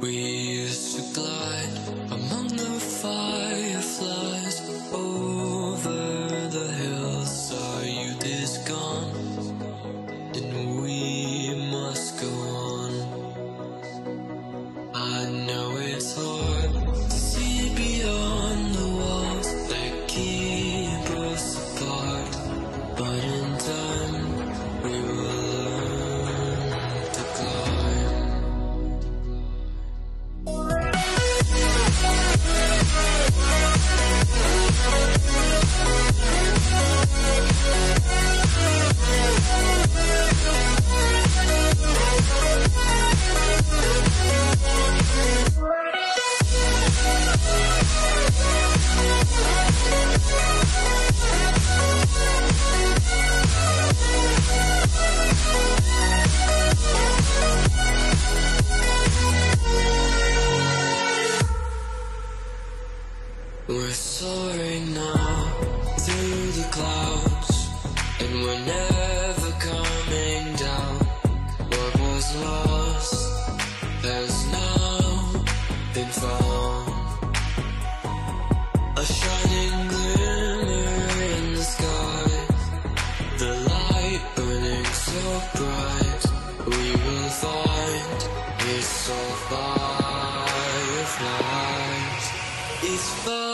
We used to glide among the fireflies over the hills. Our youth is gone, and we must go on. I know it's hard to see beyond the walls that keep us apart, but in time We're soaring now through the clouds, and we're never coming down. What was lost has now been found. A shining glimmer in the sky, the light burning so bright. We will find it's all fireflies. It's fireflies.